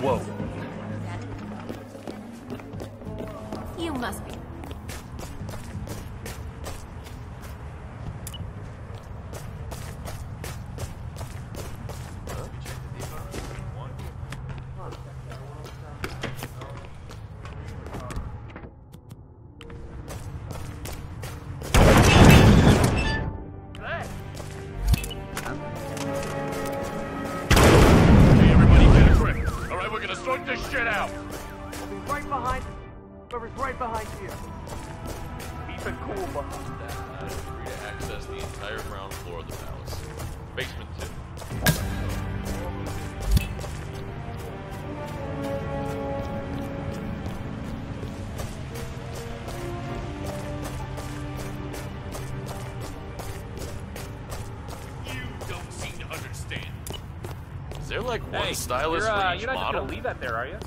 Whoa. You must be. Sort this shit out. We'll be right behind. Whoever's right behind you. Keep it cool, behind That uh, free to access the entire ground floor of the palace. Basement too. You don't seem to understand. Is there like one Hey, stylist you're, for uh, each you're not just gonna leave that there, are you?